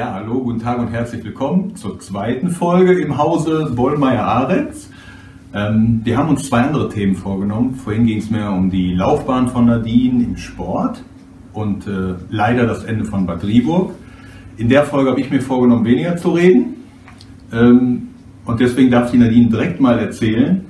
Ja, hallo, guten Tag und herzlich willkommen zur zweiten Folge im Hause Bollmeier-Ahrens. Ähm, wir haben uns zwei andere Themen vorgenommen. Vorhin ging es mehr um die Laufbahn von Nadine im Sport und äh, leider das Ende von Bad Rieburg. In der Folge habe ich mir vorgenommen, weniger zu reden. Ähm, und deswegen darf ich Nadine direkt mal erzählen,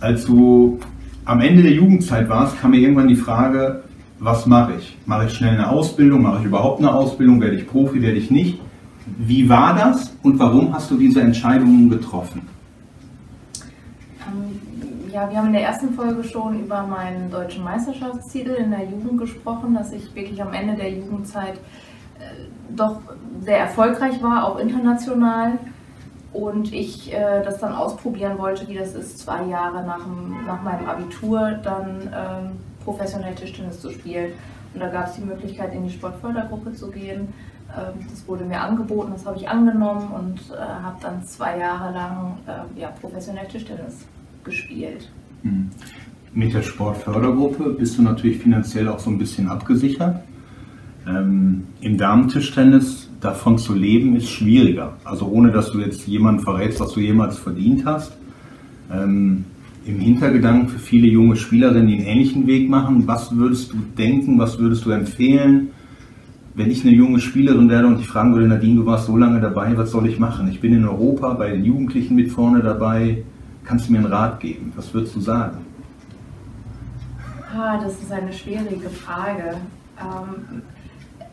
als du am Ende der Jugendzeit warst, kam mir irgendwann die Frage, was mache ich? Mache ich schnell eine Ausbildung? Mache ich überhaupt eine Ausbildung? Werde ich Profi? Werde ich nicht? Wie war das und warum hast du diese Entscheidungen getroffen? Ähm, ja, wir haben in der ersten Folge schon über meinen deutschen Meisterschaftstitel in der Jugend gesprochen, dass ich wirklich am Ende der Jugendzeit äh, doch sehr erfolgreich war, auch international. Und ich äh, das dann ausprobieren wollte, wie das ist, zwei Jahre nach, dem, nach meinem Abitur dann ähm, professionell Tischtennis zu spielen. Und da gab es die Möglichkeit, in die Sportfördergruppe zu gehen. Ähm, das wurde mir angeboten, das habe ich angenommen und äh, habe dann zwei Jahre lang äh, ja, professionell Tischtennis gespielt. Hm. Mit der Sportfördergruppe bist du natürlich finanziell auch so ein bisschen abgesichert. Ähm, Im Damentischtennis davon zu leben ist schwieriger. Also ohne dass du jetzt jemanden verrätst, was du jemals verdient hast. Ähm, Im Hintergedanken für viele junge Spielerinnen, die einen ähnlichen Weg machen, was würdest du denken, was würdest du empfehlen, wenn ich eine junge Spielerin werde und ich fragen würde, Nadine, du warst so lange dabei, was soll ich machen? Ich bin in Europa bei den Jugendlichen mit vorne dabei. Kannst du mir einen Rat geben? Was würdest du sagen? Ah, das ist eine schwierige Frage. Ähm,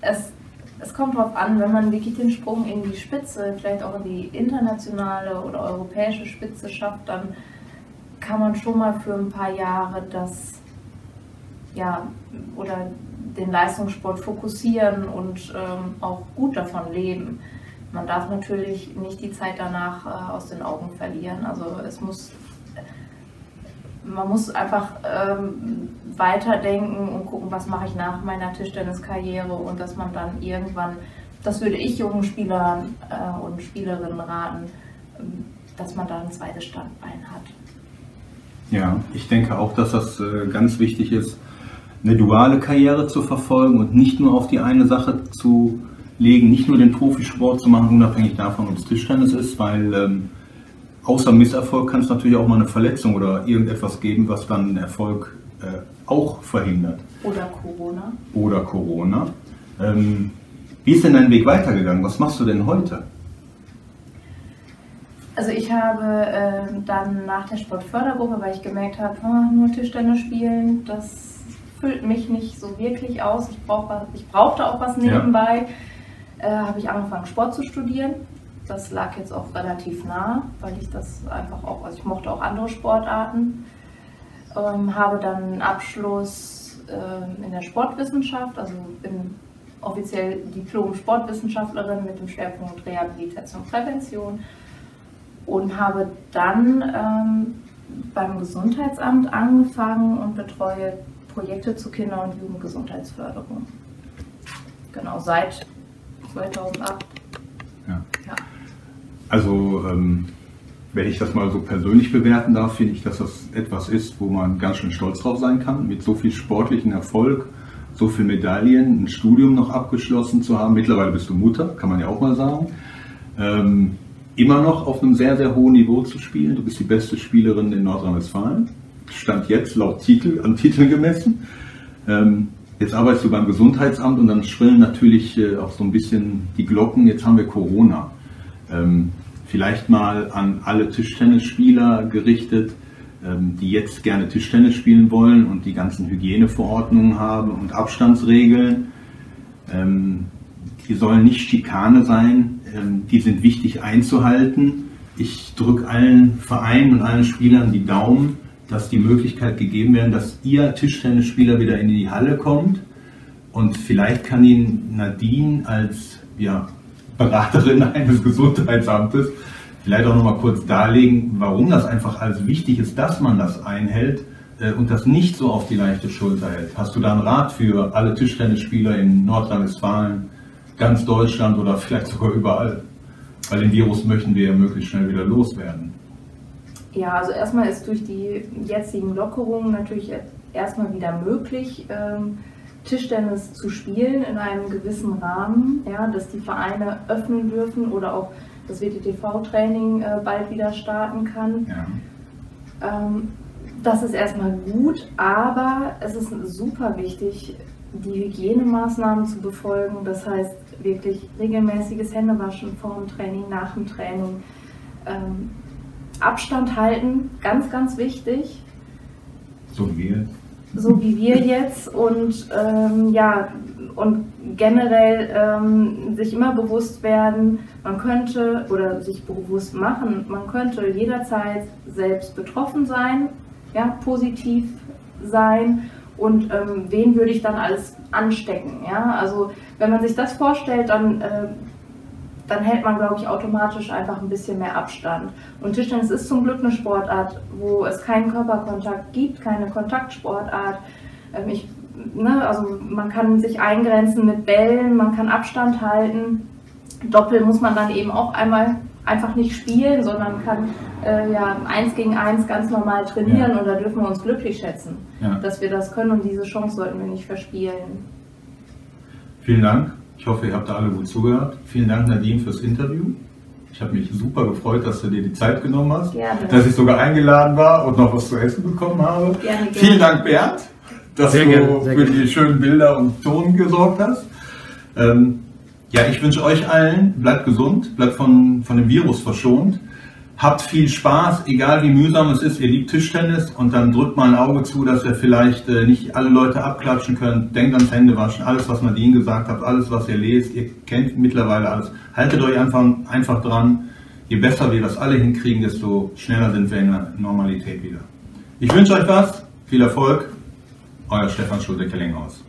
es, es kommt darauf an, wenn man wirklich den Sprung in die Spitze, vielleicht auch in die internationale oder europäische Spitze schafft, dann kann man schon mal für ein paar Jahre das, ja, oder den Leistungssport fokussieren und ähm, auch gut davon leben. Man darf natürlich nicht die Zeit danach äh, aus den Augen verlieren. Also es muss man muss einfach ähm, weiterdenken und gucken, was mache ich nach meiner Tischtenniskarriere und dass man dann irgendwann, das würde ich jungen Spielern äh, und Spielerinnen raten, ähm, dass man da ein zweites Standbein hat. Ja, ich denke auch, dass das äh, ganz wichtig ist, eine duale Karriere zu verfolgen und nicht nur auf die eine Sache zu legen, nicht nur den Profisport zu machen, unabhängig davon, ob es Tischtennis ist, weil ähm, außer Misserfolg kann es natürlich auch mal eine Verletzung oder irgendetwas geben, was dann den Erfolg äh, auch verhindert. Oder Corona. Oder Corona. Ähm, wie ist denn dein Weg weitergegangen? Was machst du denn heute? Also ich habe äh, dann nach der Sportfördergruppe, weil ich gemerkt habe, oh, nur Tischtennis spielen, das füllt mich nicht so wirklich aus. Ich, brauch, ich brauchte auch was nebenbei. Ja. Äh, habe ich angefangen, Sport zu studieren das lag jetzt auch relativ nah, weil ich das einfach auch, also ich mochte auch andere Sportarten. Ähm, habe dann einen Abschluss ähm, in der Sportwissenschaft, also bin offiziell Diplom-Sportwissenschaftlerin mit dem Schwerpunkt Rehabilitation und Prävention und habe dann ähm, beim Gesundheitsamt angefangen und betreue Projekte zur Kinder- und Jugendgesundheitsförderung. Genau, seit 2008. Ja. ja. Also, ähm, wenn ich das mal so persönlich bewerten darf, finde ich, dass das etwas ist, wo man ganz schön stolz drauf sein kann, mit so viel sportlichen Erfolg, so viel Medaillen, ein Studium noch abgeschlossen zu haben. Mittlerweile bist du Mutter, kann man ja auch mal sagen. Ähm, immer noch auf einem sehr, sehr hohen Niveau zu spielen. Du bist die beste Spielerin in Nordrhein-Westfalen. Stand jetzt laut Titel, an Titeln gemessen. Ähm, jetzt arbeitest du beim Gesundheitsamt und dann schrillen natürlich äh, auch so ein bisschen die Glocken. Jetzt haben wir Corona. Ähm, vielleicht mal an alle Tischtennisspieler gerichtet, ähm, die jetzt gerne Tischtennis spielen wollen und die ganzen Hygieneverordnungen haben und Abstandsregeln. Ähm, die sollen nicht Schikane sein, ähm, die sind wichtig einzuhalten. Ich drücke allen Vereinen und allen Spielern die Daumen, dass die Möglichkeit gegeben werden, dass ihr Tischtennisspieler wieder in die Halle kommt. Und vielleicht kann Ihnen Nadine als ja, Beraterin eines Gesundheitsamtes vielleicht auch nochmal kurz darlegen, warum das einfach alles wichtig ist, dass man das einhält äh, und das nicht so auf die leichte Schulter hält. Hast du da einen Rat für alle Tischtennisspieler in Nordrhein-Westfalen, ganz Deutschland oder vielleicht sogar überall? Weil den Virus möchten wir ja möglichst schnell wieder loswerden. Ja, also erstmal ist durch die jetzigen Lockerungen natürlich erstmal wieder möglich, ähm, Tischtennis zu spielen in einem gewissen Rahmen, ja, dass die Vereine öffnen dürfen oder auch das WTTV-Training äh, bald wieder starten kann. Ja. Ähm, das ist erstmal gut, aber es ist super wichtig, die Hygienemaßnahmen zu befolgen. Das heißt wirklich regelmäßiges Händewaschen vor dem Training, nach dem Training. Ähm, Abstand halten, ganz, ganz wichtig. So wie wir. So wie wir jetzt. Und ähm, ja, und generell ähm, sich immer bewusst werden, man könnte oder sich bewusst machen, man könnte jederzeit selbst betroffen sein, ja, positiv sein und ähm, wen würde ich dann alles anstecken. Ja? Also wenn man sich das vorstellt, dann, äh, dann hält man, glaube ich, automatisch einfach ein bisschen mehr Abstand. Und Tischtennis ist zum Glück eine Sportart, wo es keinen Körperkontakt gibt, keine Kontaktsportart. Ähm, ich, ne, also man kann sich eingrenzen mit Bällen, man kann Abstand halten. Doppel muss man dann eben auch einmal einfach nicht spielen, sondern kann äh, ja eins gegen eins ganz normal trainieren ja. und da dürfen wir uns glücklich schätzen, ja. dass wir das können und diese Chance sollten wir nicht verspielen. Vielen Dank. Ich hoffe, ihr habt da alle gut zugehört. Vielen Dank, Nadine, fürs Interview. Ich habe mich super gefreut, dass du dir die Zeit genommen hast, gerne. dass ich sogar eingeladen war und noch was zu essen bekommen habe. Gerne, gerne. Vielen Dank, Bernd, dass sehr du gerne, für gerne. die schönen Bilder und Ton gesorgt hast. Ähm, ja, ich wünsche euch allen, bleibt gesund, bleibt von, von dem Virus verschont. Habt viel Spaß, egal wie mühsam es ist. Ihr liebt Tischtennis und dann drückt mal ein Auge zu, dass ihr vielleicht äh, nicht alle Leute abklatschen könnt. Denkt ans Händewaschen, alles, was Nadine gesagt hat, alles, was ihr lest. Ihr kennt mittlerweile alles. Haltet euch einfach, einfach dran. Je besser wir das alle hinkriegen, desto schneller sind wir in der Normalität wieder. Ich wünsche euch was. Viel Erfolg. Euer Stefan Schulte-Kellinghaus.